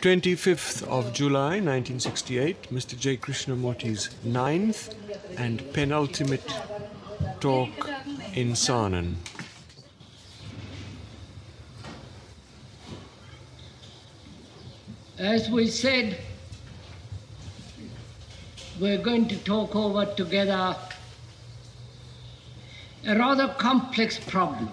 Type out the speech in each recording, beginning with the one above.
25th of July 1968, Mr. J. Krishnamurti's ninth and penultimate talk in Saanen. As we said, we're going to talk over together a rather complex problem.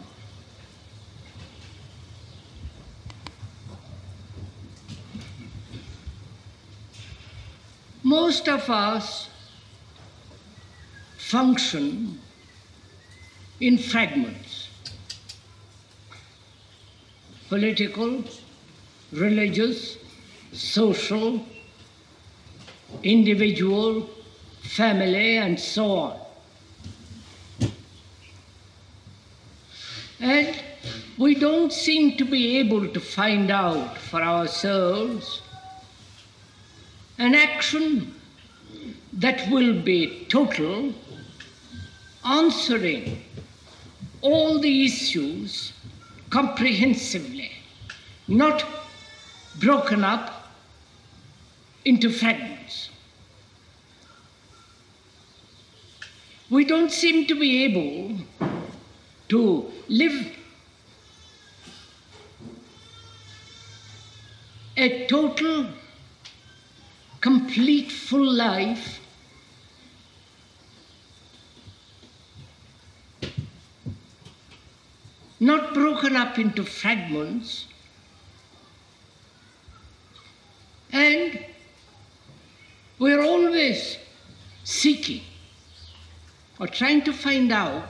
Most of us function in fragments political, religious, social, individual, family, and so on. And we don't seem to be able to find out for ourselves an action that will be total, answering all the issues comprehensively, not broken up into fragments. We don't seem to be able to live a total, complete, full life. Not broken up into fragments. And we're always seeking or trying to find out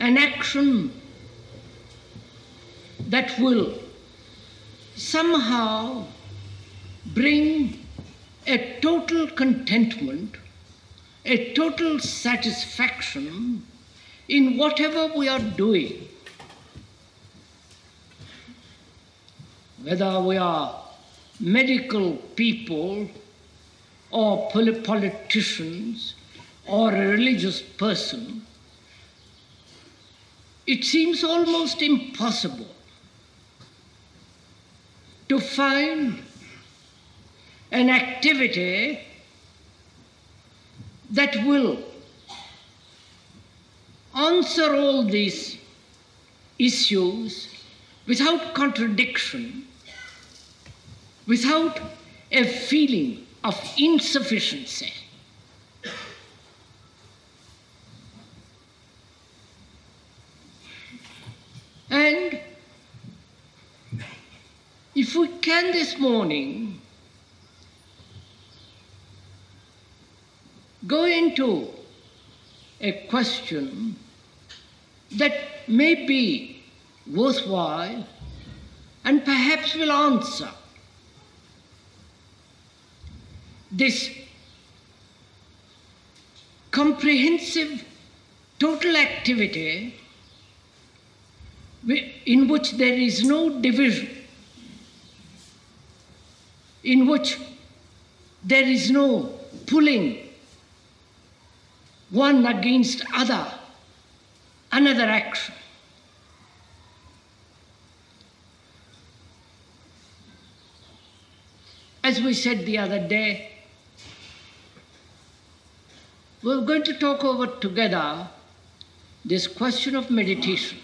an action that will somehow bring a total contentment, a total satisfaction in whatever we are doing. Whether we are medical people or politicians or a religious person, it seems almost impossible to find an activity that will answer all these issues without contradiction, without a feeling of insufficiency. And if we can this morning go into a question that may be worthwhile and perhaps will answer this comprehensive total activity in which there is no division, in which there is no pulling one against other, another action. As we said the other day, we're going to talk over together this question of meditation.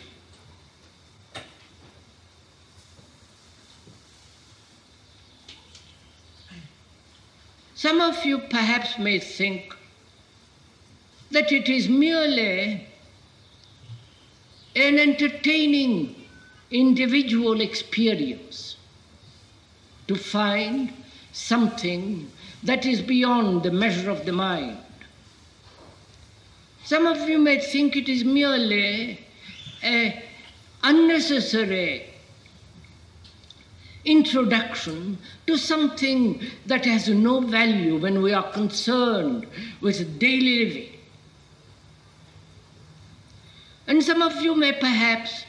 Some of you perhaps may think that it is merely an entertaining individual experience to find something that is beyond the measure of the mind. Some of you may think it is merely an unnecessary introduction to something that has no value when we are concerned with daily living. And some of you may perhaps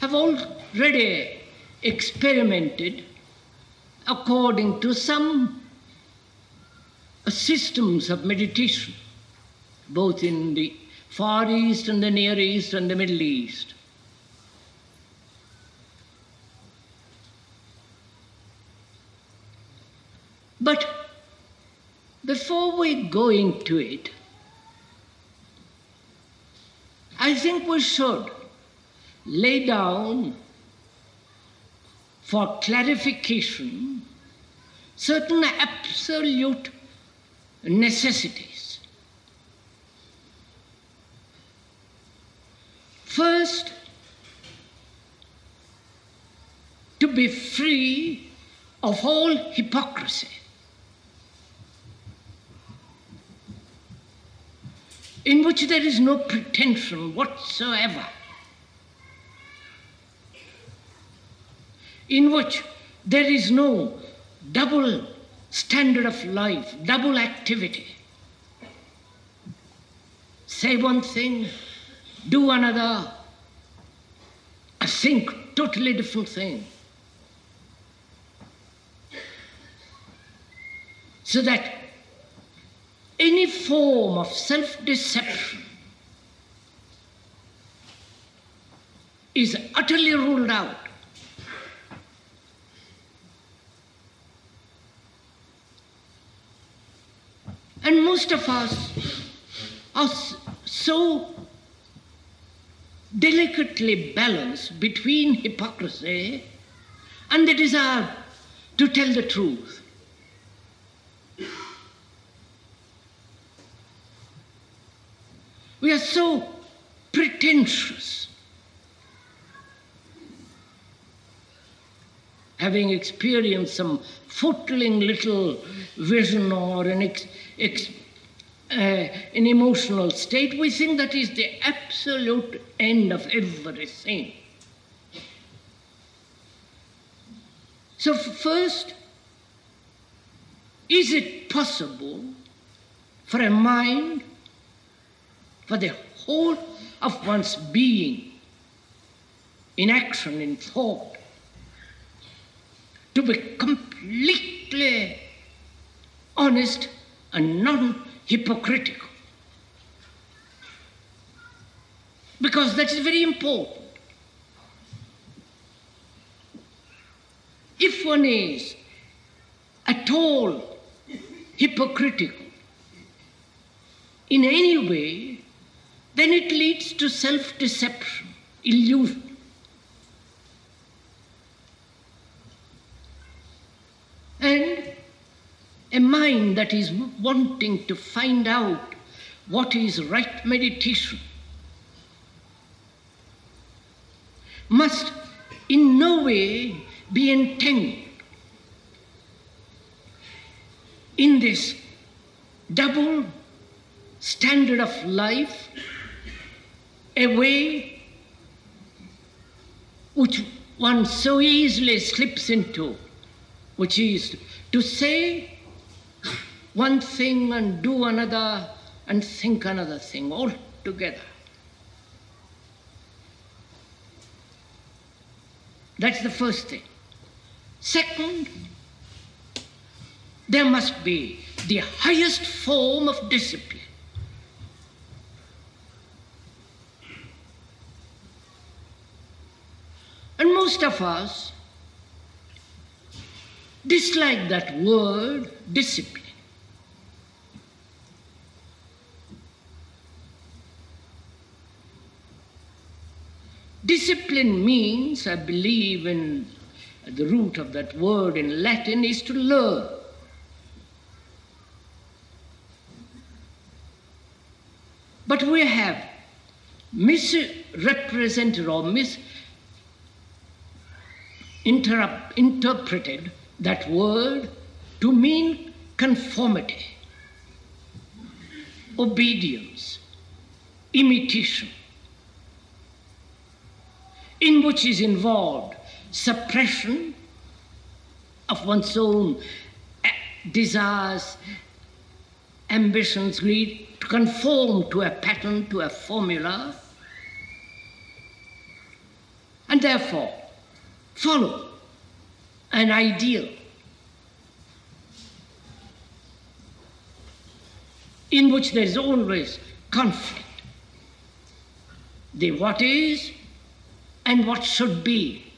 have already experimented according to some systems of meditation, both in the Far East and the Near East and the Middle East. But before we go into it, I think we should lay down for clarification certain absolute necessities. First, to be free of all hypocrisy. In which there is no pretension whatsoever. In which there is no double standard of life, double activity. Say one thing, do another, I think totally different thing. So that any form of self deception is utterly ruled out. And most of us are so delicately balanced between hypocrisy and the desire to tell the truth. We are so pretentious. Having experienced some footling little vision or an, ex, ex, uh, an emotional state, we think that is the absolute end of everything. So, first, is it possible for a mind for the whole of one's being, in action, in thought, to be completely honest and non hypocritical. Because that is very important. If one is at all hypocritical in any way, then it leads to self deception, illusion. And a mind that is wanting to find out what is right meditation must in no way be entangled in this double standard of life a way which one so easily slips into, which is to say one thing and do another and think another thing altogether. That's the first thing. Second, there must be the highest form of discipline. And most of us dislike that word discipline. Discipline means, I believe, in the root of that word in Latin is to learn. But we have misrepresented or mis interpreted that word to mean conformity, obedience, imitation, in which is involved suppression of one's own eh, desires, ambitions, greed, to conform to a pattern, to a formula, and therefore follow an ideal in which there is always conflict. The what is and what should be.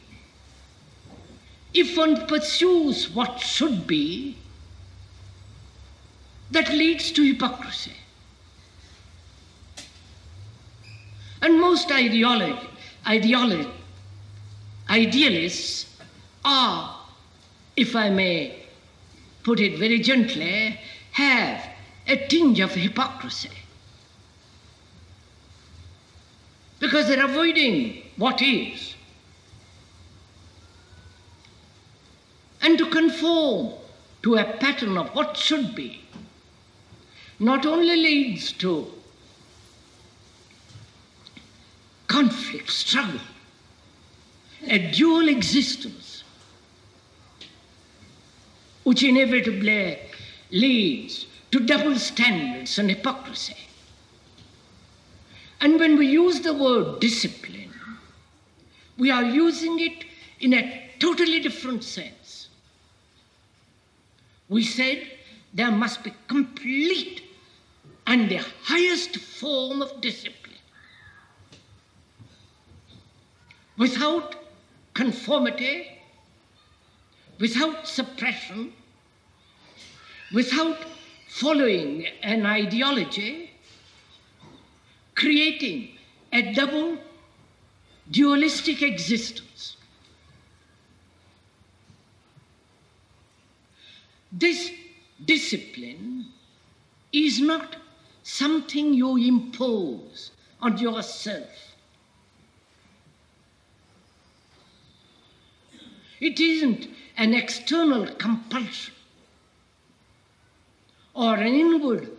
If one pursues what should be, that leads to hypocrisy. And most ideology, ideology, idealists are, if I may put it very gently, have a tinge of hypocrisy. Because they're avoiding what is. And to conform to a pattern of what should be not only leads to conflict, struggle, a dual existence, which inevitably leads to double standards and hypocrisy. And when we use the word discipline, we are using it in a totally different sense. We said there must be complete and the highest form of discipline. Without conformity, without suppression, without following an ideology, creating a double dualistic existence. This discipline is not something you impose on yourself. It isn't an external compulsion or an inward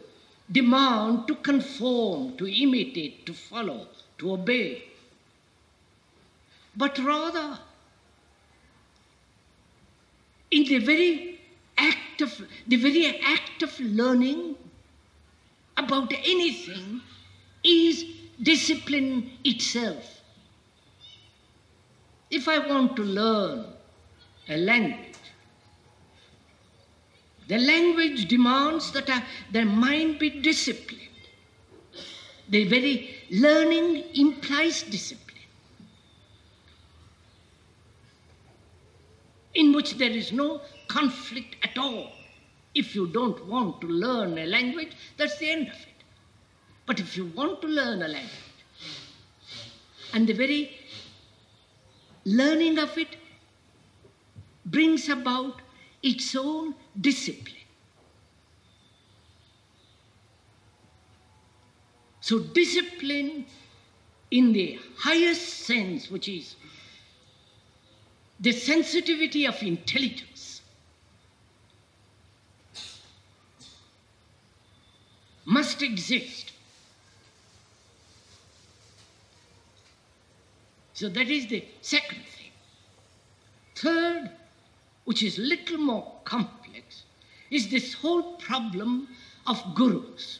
demand to conform, to imitate, to follow, to obey, but rather in the very act of the very act of learning about anything is discipline itself. If I want to learn a language, the language demands that I, the mind be disciplined. The very learning implies discipline, in which there is no conflict at all. If you don't want to learn a language, that's the end of it. But if you want to learn a language, and the very learning of it brings about its own discipline. So, discipline in the highest sense, which is the sensitivity of intelligence, must exist. So, that is the second thing. Third, which is little more complex, is this whole problem of gurus.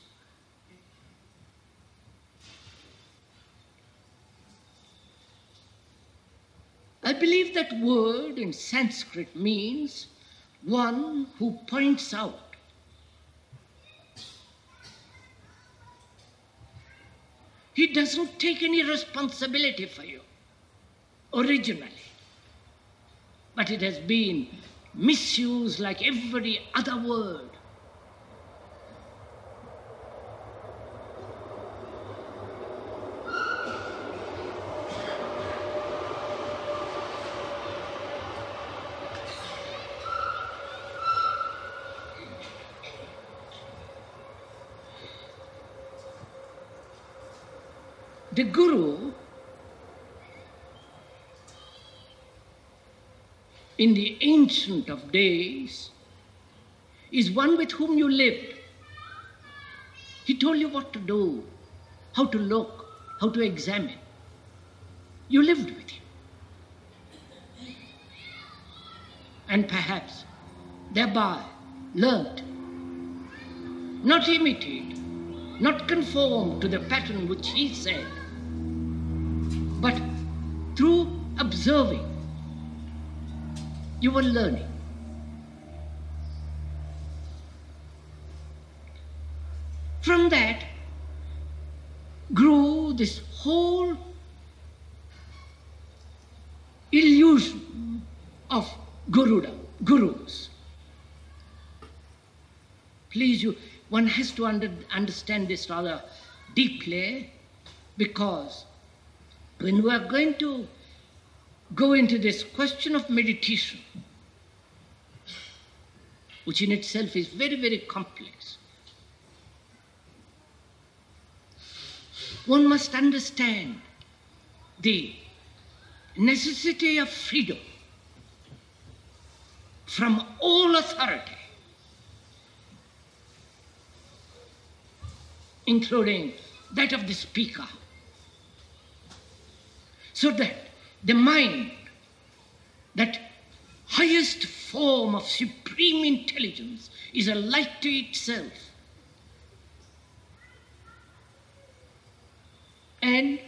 I believe that word in Sanskrit means one who points out. He doesn't take any responsibility for you originally but it has been misused like every other word. The Guru in the ancient of days is one with whom you lived. He told you what to do, how to look, how to examine. You lived with him. And perhaps thereby learned, not imitate, not conform to the pattern which he said, but through observing, you were learning. From that grew this whole illusion of Gurudom, gurus. Please, you, one has to under, understand this rather deeply because when we are going to go into this question of meditation, which in itself is very, very complex, one must understand the necessity of freedom from all authority, including that of the speaker, so that the mind, that highest form of supreme intelligence, is a light to itself. And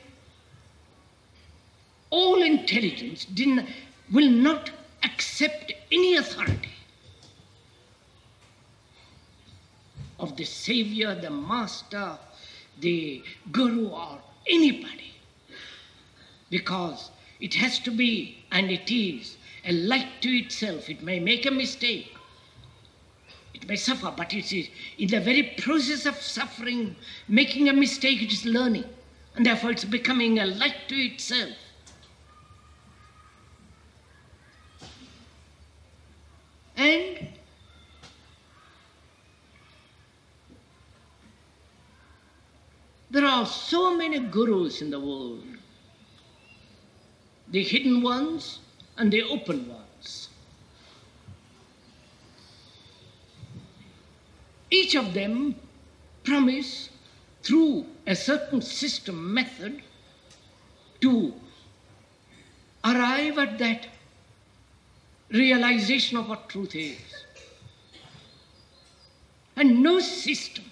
all intelligence will not accept any authority of the Savior, the Master, the Guru, or anybody. Because it has to be, and it is, a light to itself. It may make a mistake. It may suffer, but it is in the very process of suffering, making a mistake, it is learning. And therefore it's becoming a light to itself. And there are so many gurus in the world the hidden ones and the open ones. Each of them promise through a certain system method to arrive at that realization of what truth is. And no system,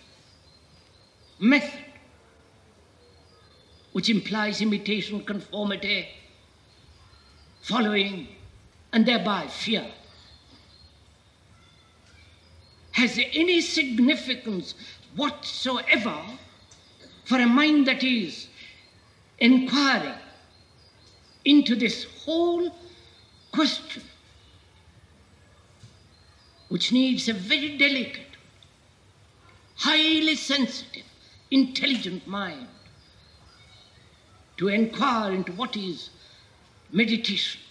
method, which implies imitation, conformity, following, and thereby fear, has any significance whatsoever for a mind that is inquiring into this whole question, which needs a very delicate, highly sensitive, intelligent mind to inquire into what is meditation.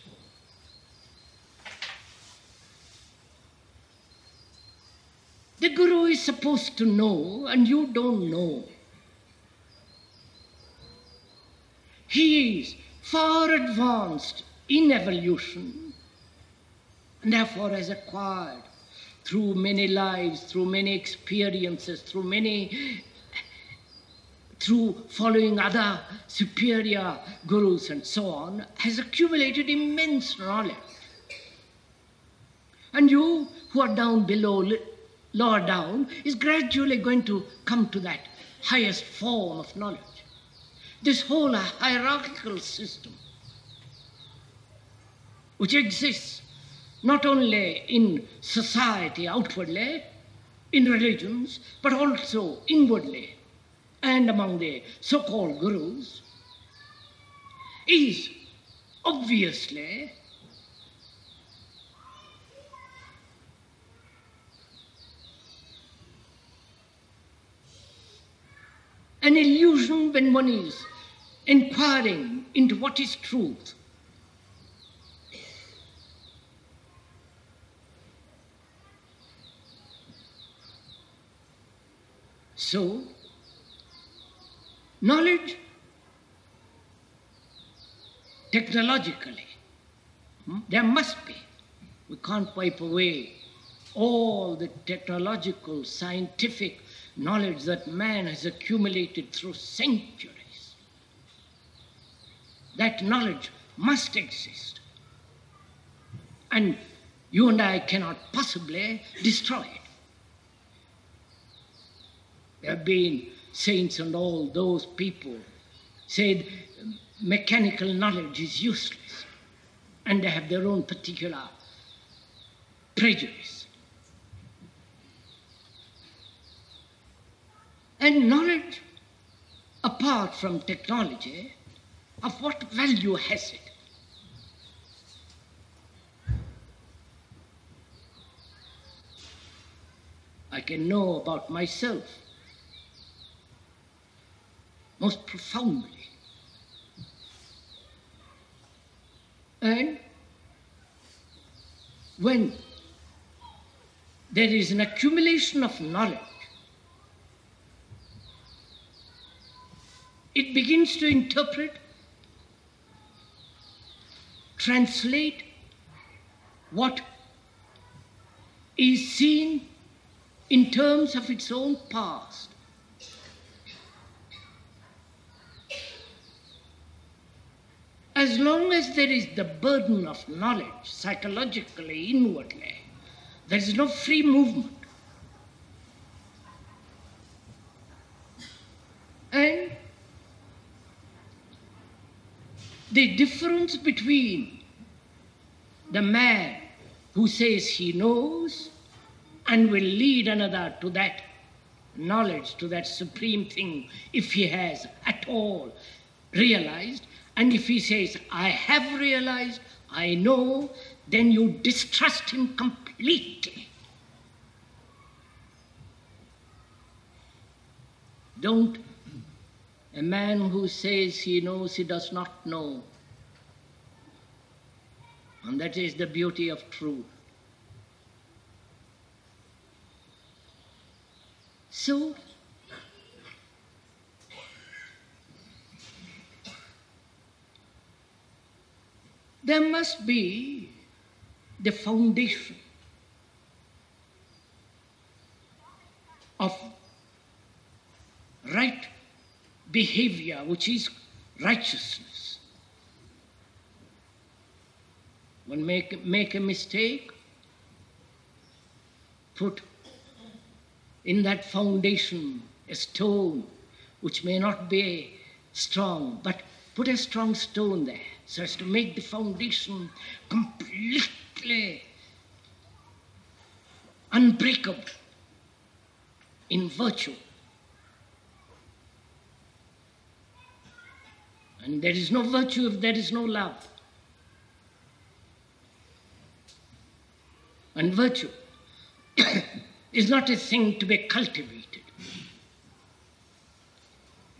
The Guru is supposed to know, and you don't know. He is far advanced in evolution, and therefore has acquired through many lives, through many experiences, through many through following other superior gurus and so on, has accumulated immense knowledge. And you who are down below, lower down, is gradually going to come to that highest form of knowledge. This whole hierarchical system, which exists not only in society outwardly, in religions, but also inwardly and among the so called gurus is obviously an illusion when one is inquiring into what is truth. So, knowledge technologically. Hmm? There must be. We can't wipe away all the technological, scientific knowledge that man has accumulated through centuries. That knowledge must exist. And you and I cannot possibly destroy it. There have been saints and all those people said mechanical knowledge is useless and they have their own particular prejudice. And knowledge, apart from technology, of what value has it? I can know about myself most profoundly. And when there is an accumulation of knowledge, it begins to interpret, translate what is seen in terms of its own past. As long as there is the burden of knowledge, psychologically, inwardly, there is no free movement. And the difference between the man who says he knows and will lead another to that knowledge, to that supreme thing, if he has at all realized. And if he says, I have realized, I know, then you distrust him completely. Don't a man who says he knows he does not know. And that is the beauty of truth. So, there must be the foundation of right behavior, which is righteousness. When make, make a mistake, put in that foundation a stone which may not be strong, but put a strong stone there so as to make the foundation completely unbreakable in virtue. And there is no virtue if there is no love. And virtue is not a thing to be cultivated.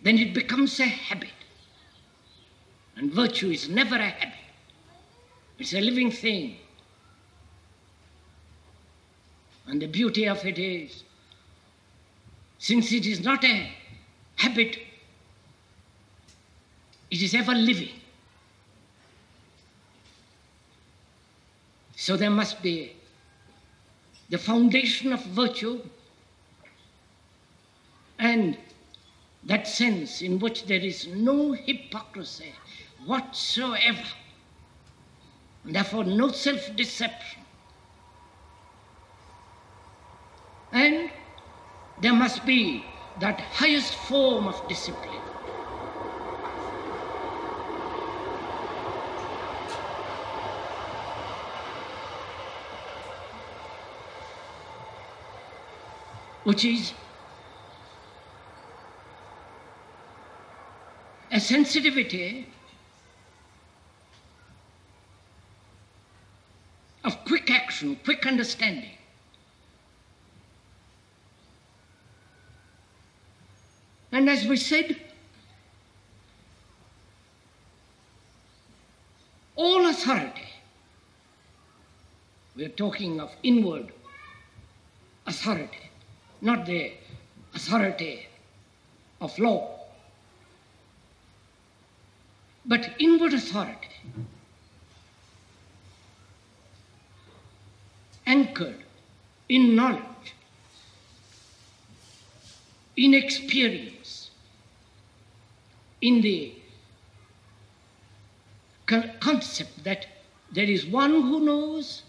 Then it becomes a habit. And virtue is never a habit, it's a living thing. And the beauty of it is, since it is not a habit, it is ever living. So there must be the foundation of virtue and that sense in which there is no hypocrisy whatsoever, therefore no self deception. And there must be that highest form of discipline which is a sensitivity of quick quick understanding. And as we said, all authority, we're talking of inward authority not the authority of law, but inward authority, anchored in knowledge, in experience, in the concept that there is one who knows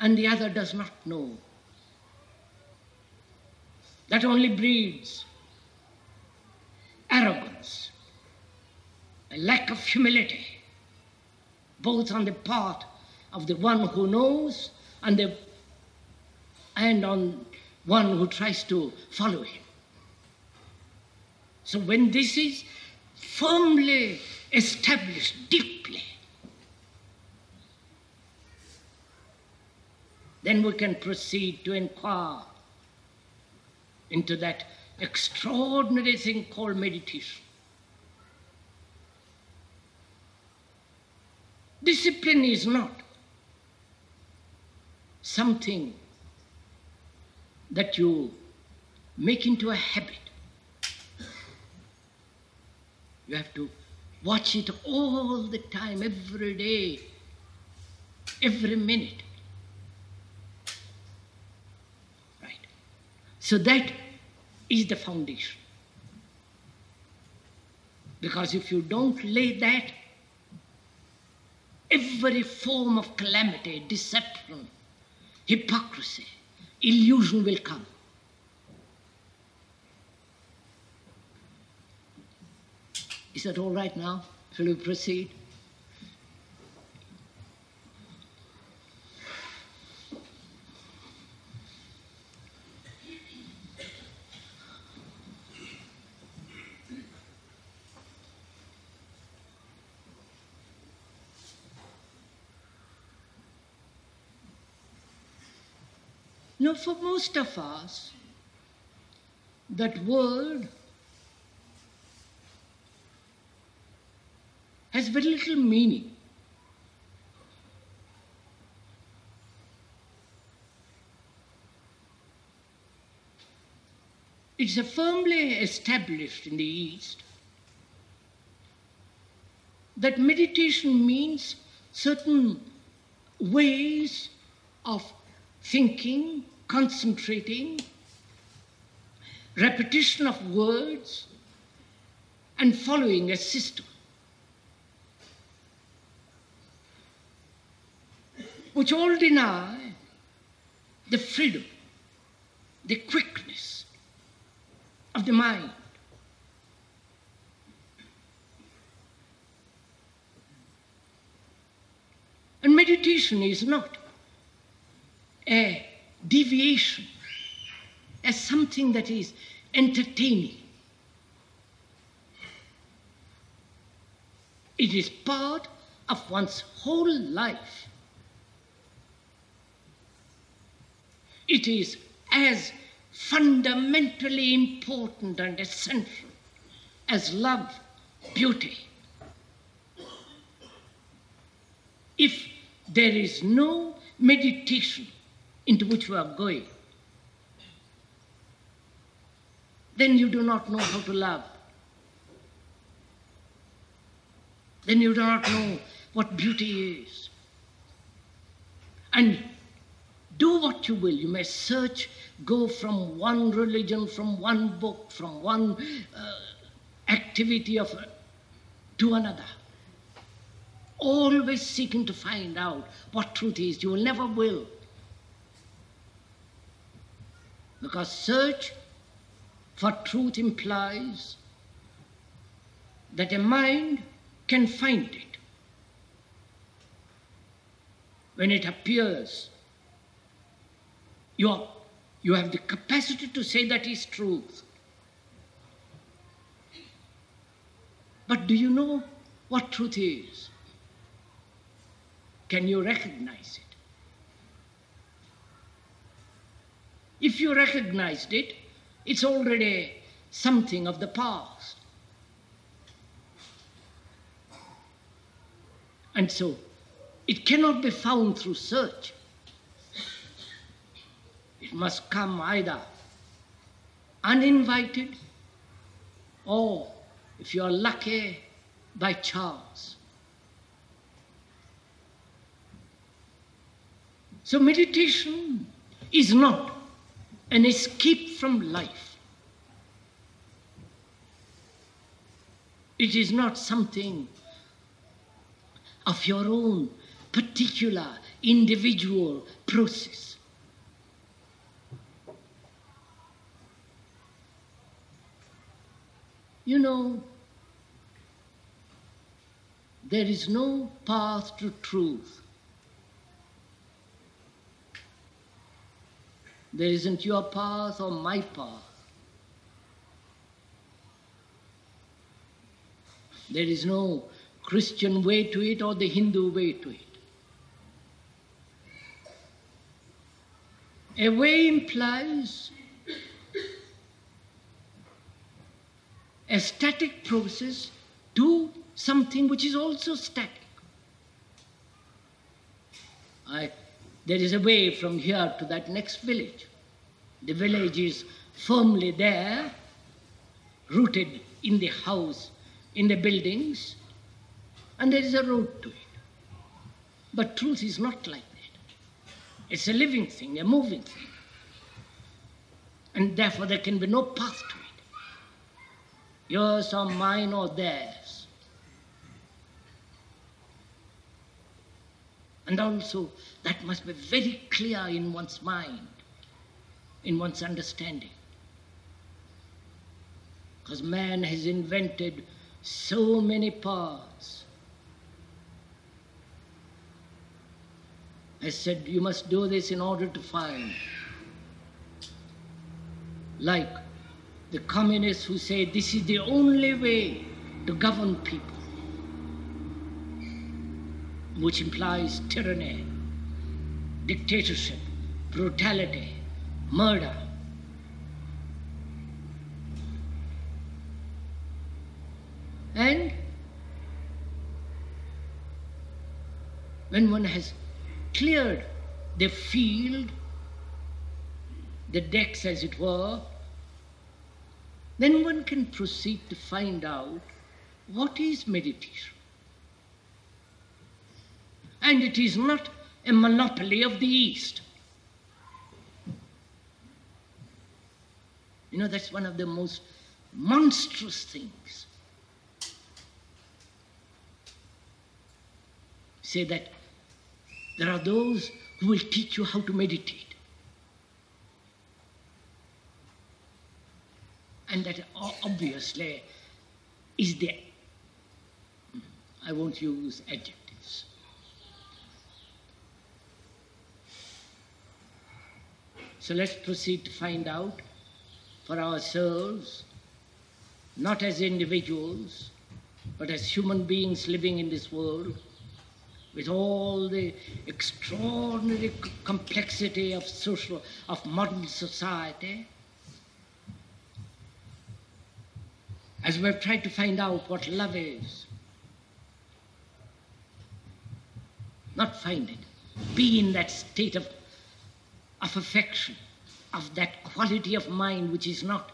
and the other does not know. That only breeds arrogance, a lack of humility, both on the part of the one who knows and, the, and on one who tries to follow him. So when this is firmly established deeply, then we can proceed to inquire into that extraordinary thing called meditation. Discipline is not something that you make into a habit. You have to watch it all the time, every day, every minute. Right. So that is the foundation. Because if you don't lay that, every form of calamity, deception, hypocrisy, illusion will come. Is that all right now? Shall we proceed? Now, for most of us, that word has very little meaning. It's firmly established in the East that meditation means certain ways of thinking, concentrating, repetition of words, and following a system. Which all deny the freedom, the quickness of the mind. And meditation is not a deviation as something that is entertaining. It is part of one's whole life. It is as fundamentally important and essential as love, beauty. If there is no meditation into which we are going, then you do not know how to love. Then you do not know what beauty is. And do what you will. You may search, go from one religion, from one book, from one uh, activity of to another. Always seeking to find out what truth is. You will never will. Because search for truth implies that a mind can find it when it appears. You, are, you have the capacity to say that is truth. But do you know what truth is? Can you recognize it? If you recognized it, it's already something of the past. And so it cannot be found through search. It must come either uninvited or, if you are lucky, by chance. So meditation is not an escape from life. It is not something of your own particular individual process. You know, there is no path to truth There isn't your path or my path. There is no Christian way to it or the Hindu way to it. A way implies a static process to something which is also static. I, there is a way from here to that next village. The village is firmly there, rooted in the house, in the buildings, and there is a road to it. But truth is not like that. It's a living thing, a moving thing. And therefore there can be no path to it. Yours or mine or theirs. And also, that must be very clear in one's mind, in one's understanding. Because man has invented so many paths. I said, you must do this in order to find. Like the communists who say this is the only way to govern people which implies tyranny, dictatorship, brutality, murder. And when one has cleared the field, the decks as it were, then one can proceed to find out what is meditation. And it is not a monopoly of the East. You know, that's one of the most monstrous things. Say that there are those who will teach you how to meditate. And that obviously is the, I won't use adjectives. So let's proceed to find out for ourselves, not as individuals, but as human beings living in this world, with all the extraordinary complexity of social, of modern society, as we've tried to find out what love is. Not find it, be in that state of of affection, of that quality of mind which is not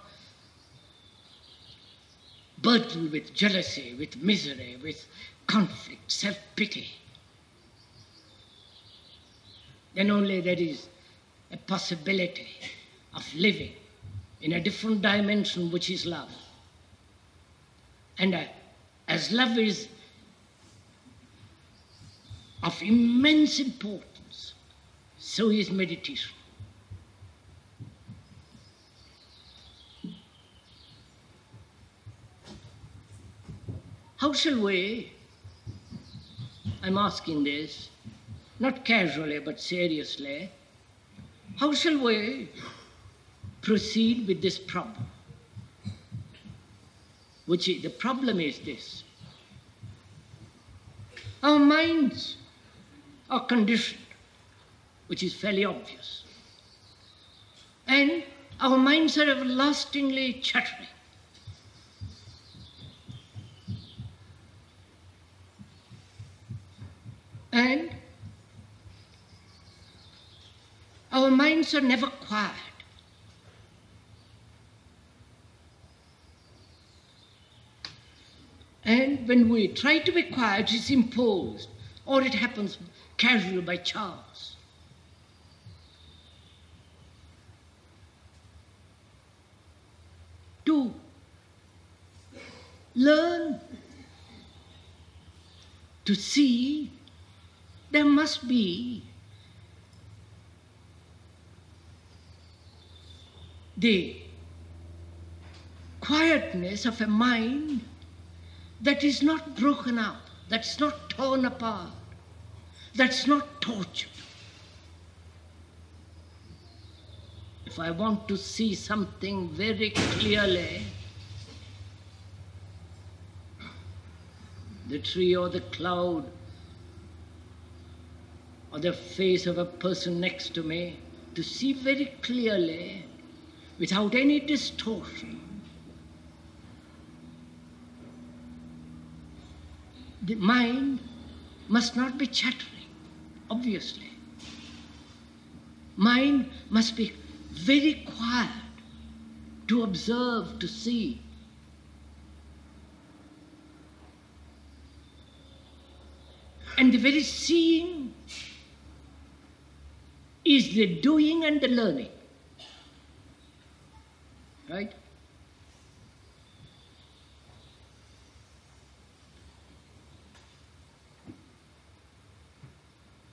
burdened with jealousy, with misery, with conflict, self pity. Then only there is a possibility of living in a different dimension which is love. And uh, as love is of immense importance, so is meditation. How shall we, I'm asking this, not casually but seriously, how shall we proceed with this problem? Which is, the problem is this. Our minds are conditioned, which is fairly obvious. And our minds are everlastingly chattering. And our minds are never quiet. And when we try to be quiet, it's imposed, or it happens casually by chance. To learn to see there must be the quietness of a mind that is not broken up, that's not torn apart, that's not tortured. If I want to see something very clearly, the tree or the cloud or the face of a person next to me to see very clearly without any distortion. the mind must not be chattering, obviously. Mind must be very quiet to observe, to see. And the very seeing is the doing and the learning. Right?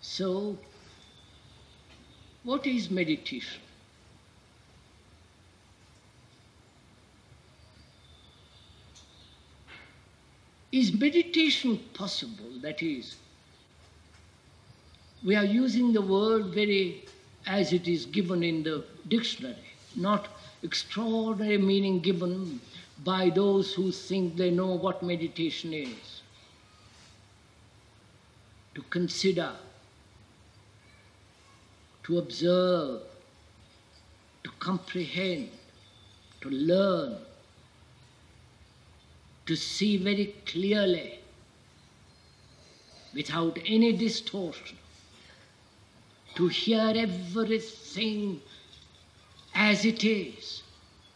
So, what is meditation? Is meditation possible? That is, we are using the word very as it is given in the dictionary, not extraordinary meaning given by those who think they know what meditation is. To consider, to observe, to comprehend, to learn, to see very clearly without any distortion, to hear everything as it is,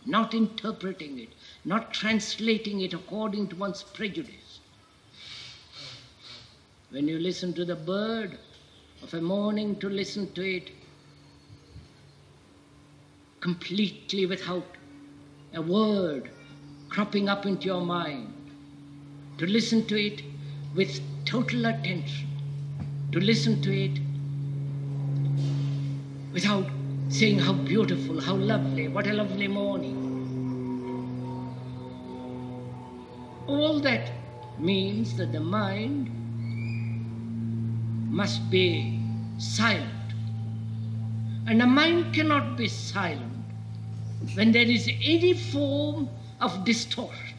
not interpreting it, not translating it according to one's prejudice. When you listen to the bird of a morning, to listen to it completely without a word cropping up into your mind, to listen to it with total attention, to listen to it without saying how beautiful, how lovely, what a lovely morning. All that means that the mind must be silent. And the mind cannot be silent when there is any form of distortion.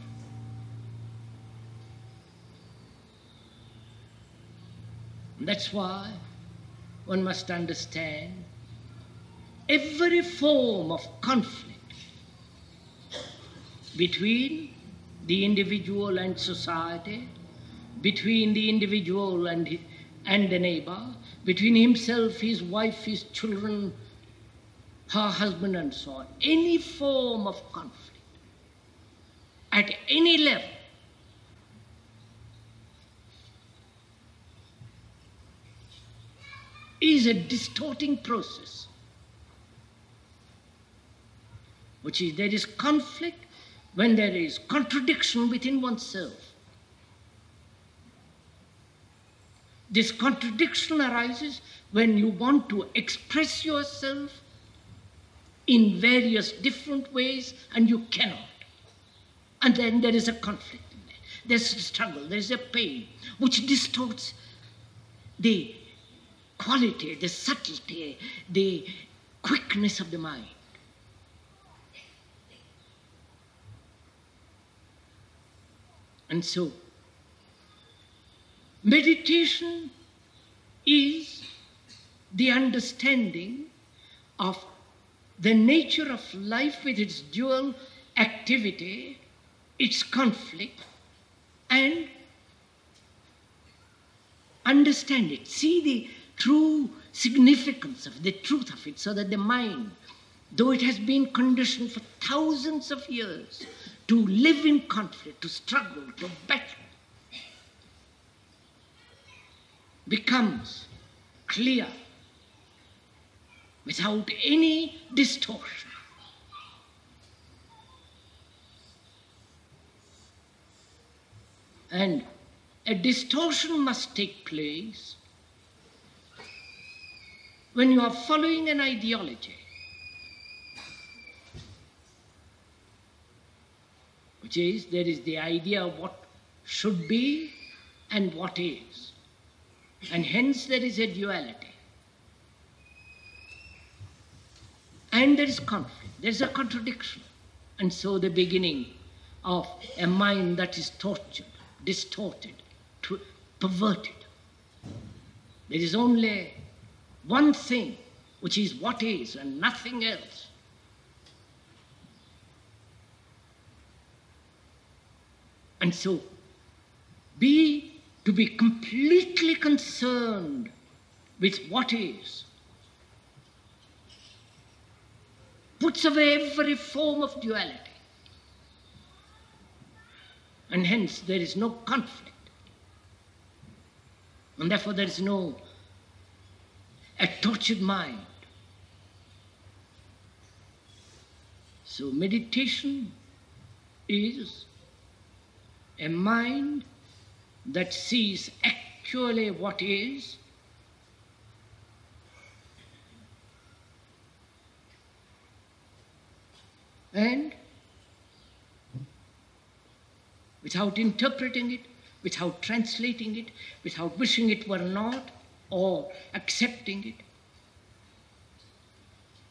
That's why one must understand every form of conflict between the individual and society, between the individual and, and the neighbor, between himself, his wife, his children, her husband, and so on. Any form of conflict at any level. Is a distorting process, which is there is conflict when there is contradiction within oneself. This contradiction arises when you want to express yourself in various different ways and you cannot. And then there is a conflict. There's a struggle, there's a pain, which distorts the quality, the subtlety, the quickness of the mind. And so, meditation is the understanding of the nature of life with its dual activity its conflict and understand it, see the true significance of the truth of it, so that the mind, though it has been conditioned for thousands of years to live in conflict, to struggle, to battle, becomes clear without any distortion. And a distortion must take place when you are following an ideology, which is there is the idea of what should be and what is. And hence there is a duality. And there is conflict, there is a contradiction. And so the beginning of a mind that is tortured distorted, perverted. There is only one thing, which is what is, and nothing else. And so, be to be completely concerned with what is, puts away every form of duality. And hence there is no conflict. And therefore there is no a tortured mind. So meditation is a mind that sees actually what is and without interpreting it, without translating it, without wishing it were not or accepting it.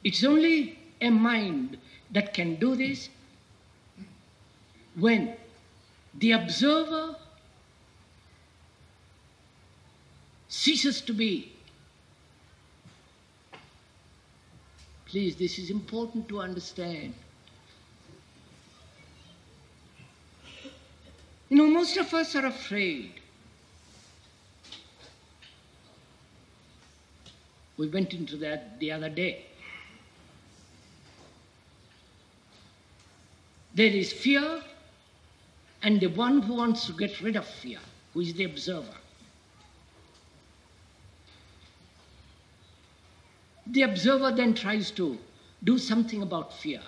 It's only a mind that can do this when the observer ceases to be. Please, this is important to understand. You know, most of us are afraid. We went into that the other day. There is fear, and the one who wants to get rid of fear, who is the observer. The observer then tries to do something about fear.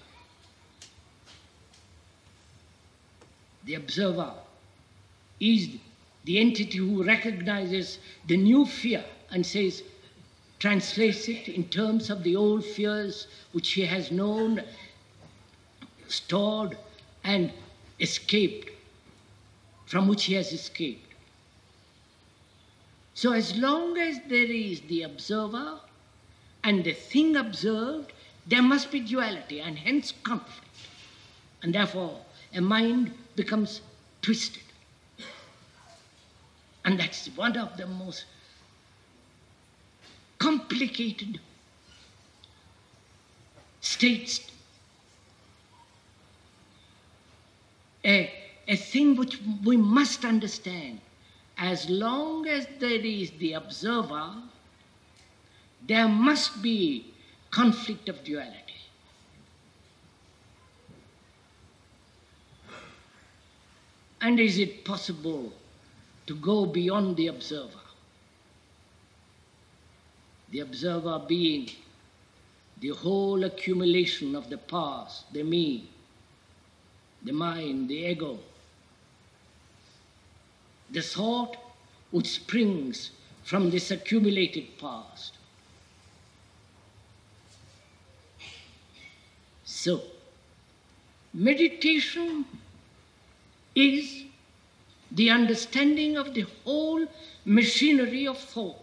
The observer is the entity who recognizes the new fear and says, translates it in terms of the old fears which he has known, stored, and escaped, from which he has escaped. So, as long as there is the observer and the thing observed, there must be duality and hence conflict. And therefore, a mind becomes twisted. And that's one of the most complicated states. A, a thing which we must understand. As long as there is the observer, there must be conflict of duality. And is it possible to go beyond the observer. The observer being the whole accumulation of the past, the me, the mind, the ego, the thought which springs from this accumulated past. So, meditation is the understanding of the whole machinery of thought.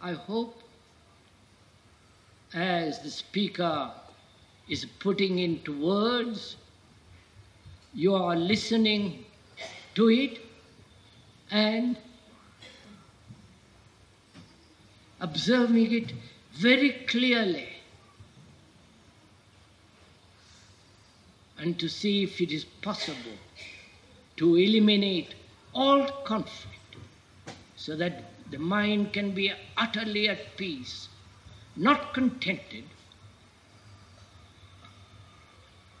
I hope as the speaker is putting into words, you are listening to it and observing it very clearly. and to see if it is possible to eliminate all conflict so that the mind can be utterly at peace, not contented.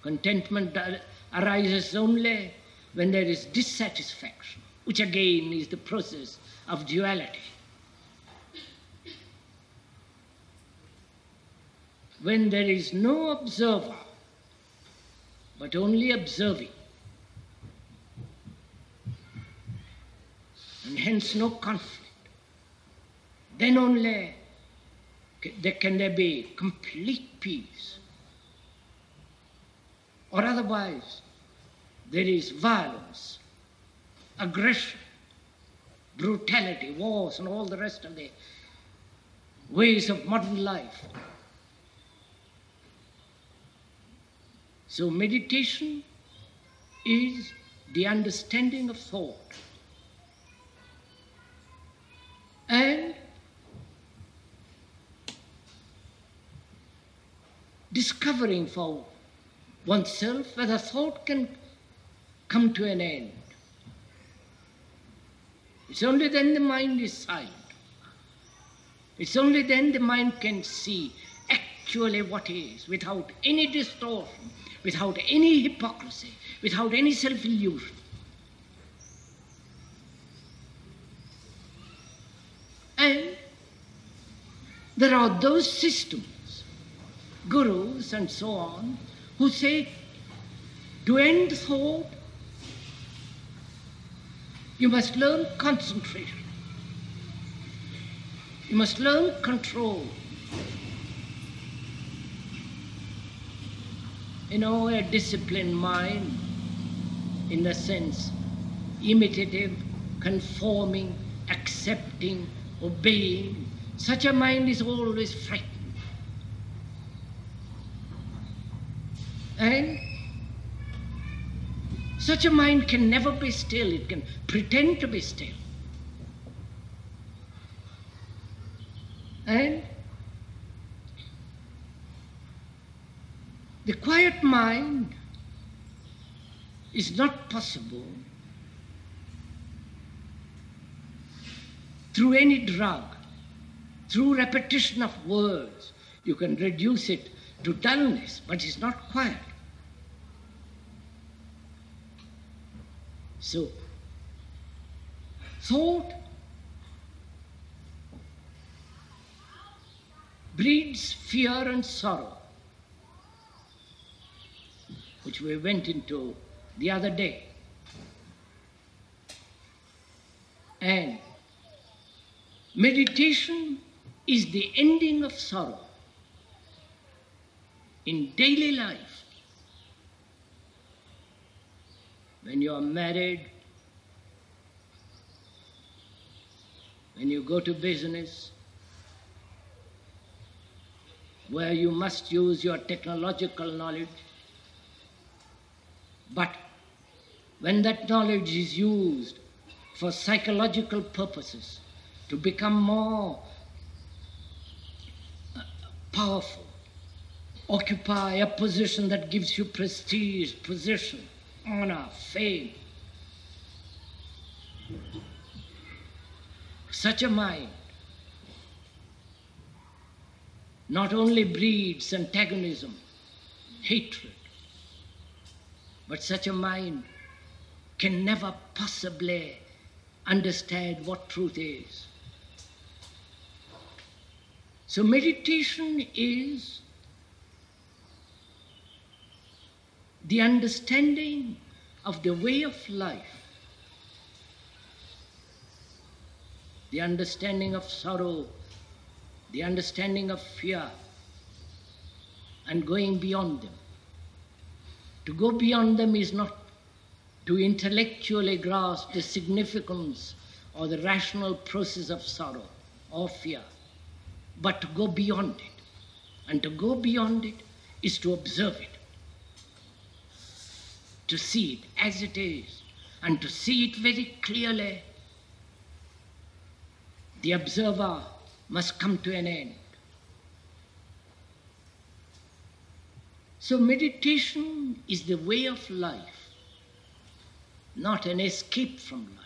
Contentment uh, arises only when there is dissatisfaction, which again is the process of duality. When there is no observer, but only observing. And hence no conflict. Then only can there be complete peace. Or otherwise, there is violence, aggression, brutality, wars, and all the rest of the ways of modern life. So, meditation is the understanding of thought. And discovering for oneself whether thought can come to an end. It's only then the mind is silent. It's only then the mind can see actually what is, without any distortion, without any hypocrisy, without any self illusion. And there are those systems, gurus and so on, who say to end thought, you must learn concentration. You must learn control. You know, a disciplined mind, in the sense, imitative, conforming, accepting, obeying, such a mind is always frightened. And such a mind can never be still, it can pretend to be still. And the quiet mind is not possible through any drug, through repetition of words. You can reduce it to dullness, but it's not quiet. So, thought breeds fear and sorrow, which we went into the other day. And meditation is the ending of sorrow in daily life. When you are married, when you go to business, where you must use your technological knowledge. But when that knowledge is used for psychological purposes, to become more uh, powerful, occupy a position that gives you prestige, position, honor, fame. Such a mind not only breeds antagonism, hatred, but such a mind can never possibly understand what truth is. So, meditation is the understanding of the way of life, the understanding of sorrow the understanding of fear, and going beyond them. To go beyond them is not to intellectually grasp the significance or the rational process of sorrow or fear, but to go beyond it. And to go beyond it is to observe it, to see it as it is, and to see it very clearly. The observer must come to an end. So, meditation is the way of life, not an escape from life.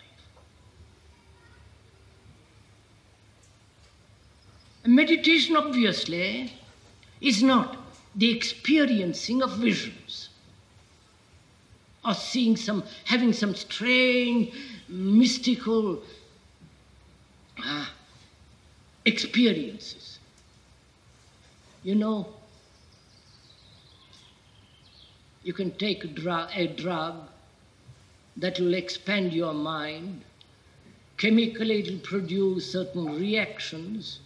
meditation, obviously, is not the experiencing of visions or seeing some, having some strange, mystical uh, experiences. You know, you can take a, a drug that will expand your mind. Chemically, it will produce certain reactions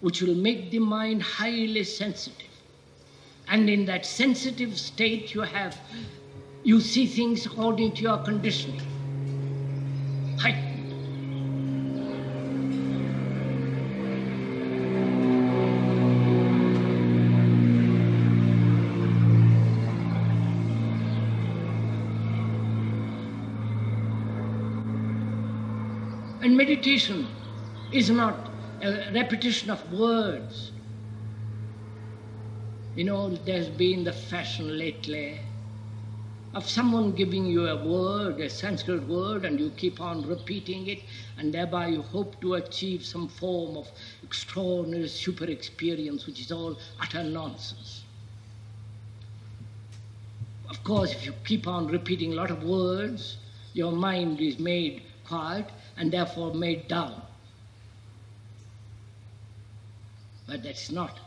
which will make the mind highly sensitive. And in that sensitive state, you have, you see things according to your conditioning. And meditation is not a repetition of words. You know, there's been the fashion lately of someone giving you a word, a Sanskrit word, and you keep on repeating it, and thereby you hope to achieve some form of extraordinary super experience, which is all utter nonsense. Of course, if you keep on repeating a lot of words, your mind is made quiet and therefore made dull. But that's not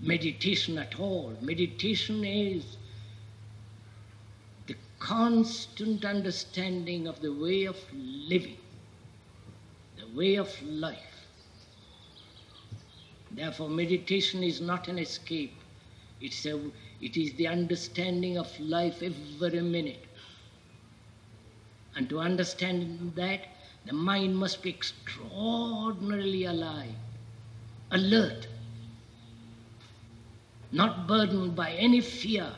meditation at all. Meditation is constant understanding of the way of living, the way of life. Therefore, meditation is not an escape. It's a, it is the understanding of life every minute. And to understand that, the mind must be extraordinarily alive, alert, not burdened by any fear,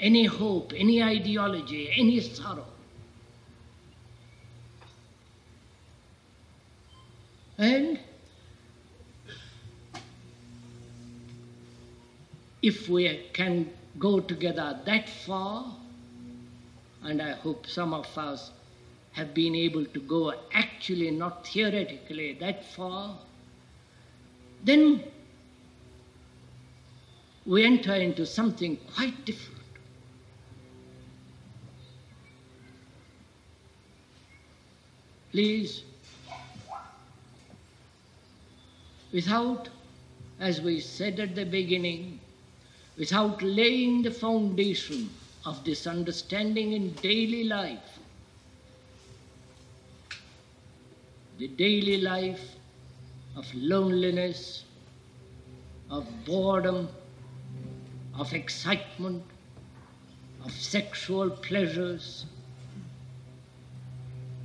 any hope, any ideology, any sorrow. And if we can go together that far, and I hope some of us have been able to go actually, not theoretically, that far, then we enter into something quite different. Please, without, as we said at the beginning, without laying the foundation of this understanding in daily life, the daily life of loneliness, of boredom, of excitement, of sexual pleasures,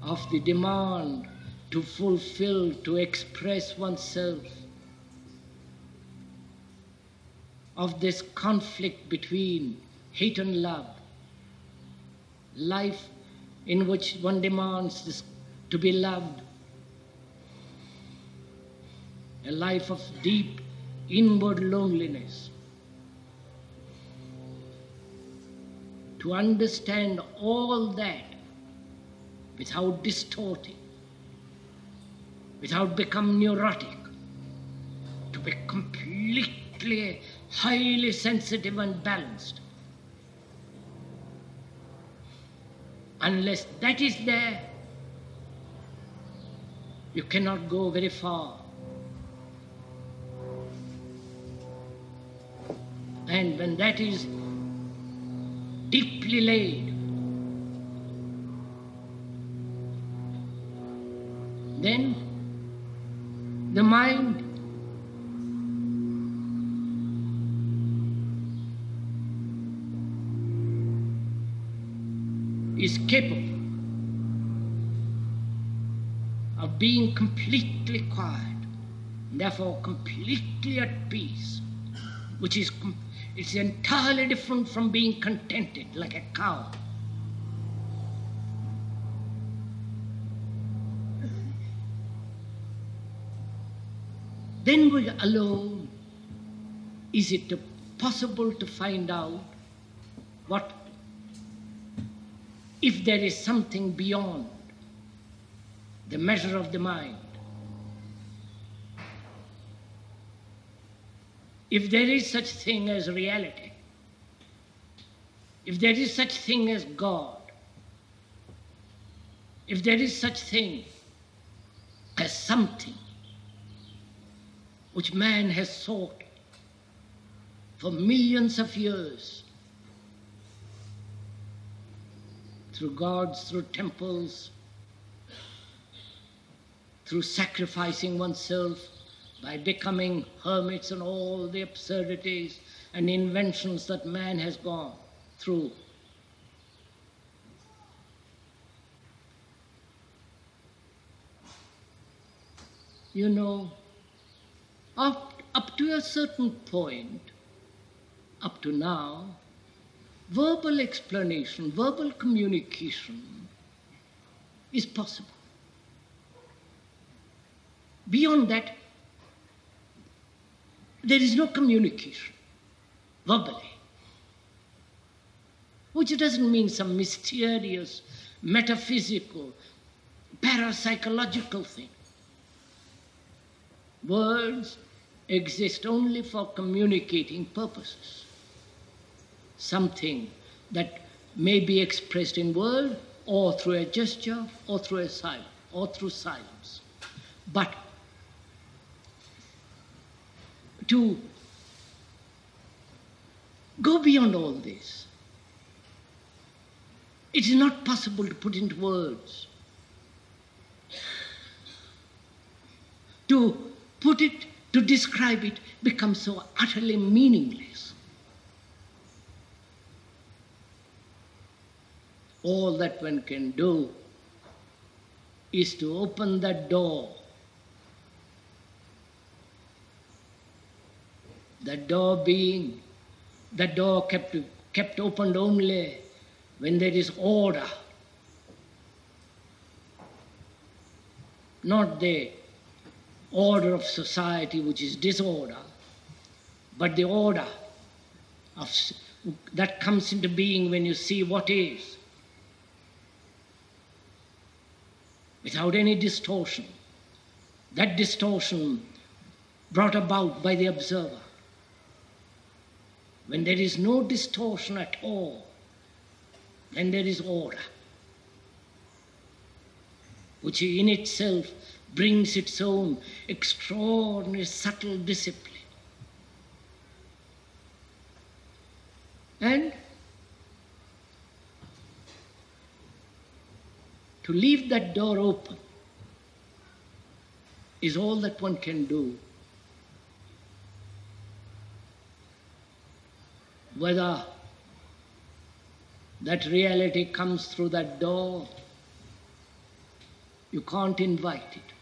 of the demand to fulfill, to express oneself, of this conflict between hate and love, life in which one demands this, to be loved, a life of deep inward loneliness. To understand all that without distorting, without becoming neurotic, to be completely highly sensitive and balanced. Unless that is there, you cannot go very far. And when that is deeply laid, then the mind is capable of being completely quiet, therefore completely at peace, which is it's entirely different from being contented like a cow. Then we alone is it possible to find out what if there is something beyond the measure of the mind. If there is such thing as reality, if there is such thing as God, if there is such thing as something which man has sought for millions of years through gods, through temples, through sacrificing oneself, by becoming hermits and all the absurdities and inventions that man has gone through. You know, up, to a certain point, up to now, verbal explanation, verbal communication is possible. Beyond that, there is no communication verbally. which doesn't mean some mysterious, metaphysical, parapsychological thing. Words exist only for communicating purposes. Something that may be expressed in word or through a gesture or through a silence or through silence. But to go beyond all this, it is not possible to put into words. To put it, to describe it, becomes so utterly meaningless. All that one can do is to open that door. That door being, that door kept, kept opened only when there is order, not the order of society which is disorder, but the order of, that comes into being when you see what is. without any distortion. That distortion brought about by the observer. When there is no distortion at all, then there is order, which in itself brings its own extraordinary subtle discipline. And To leave that door open is all that one can do. Whether that reality comes through that door, you can't invite it.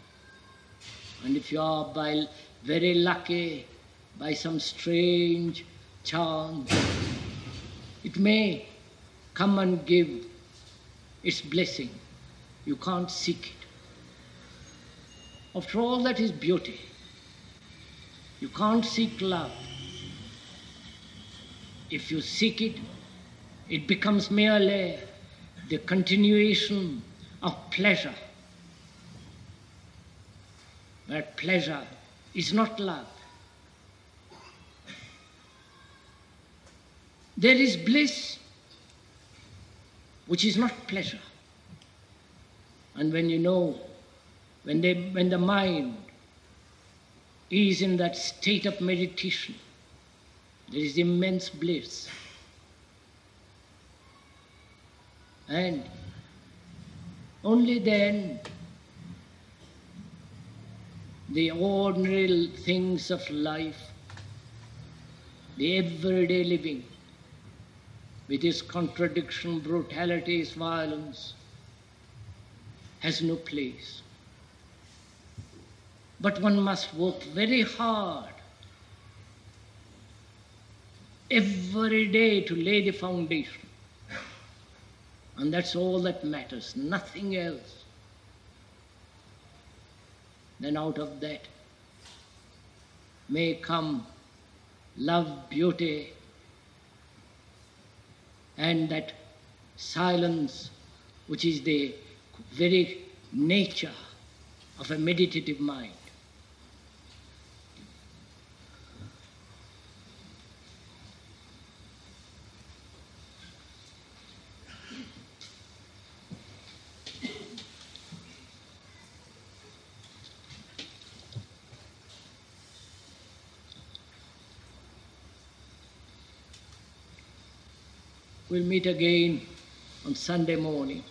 And if you are by very lucky, by some strange chance, it may come and give its blessing. You can't seek it. After all, that is beauty. You can't seek love. If you seek it, it becomes merely the continuation of pleasure. But pleasure is not love. There is bliss, which is not pleasure. And when you know, when, they, when the mind is in that state of meditation, there is immense bliss. And only then the ordinary things of life, the everyday living, with its contradiction, brutality, its violence, has no place. But one must work very hard every day to lay the foundation. And that's all that matters, nothing else. Then out of that may come love, beauty, and that silence which is the very nature of a meditative mind. We'll meet again on Sunday morning.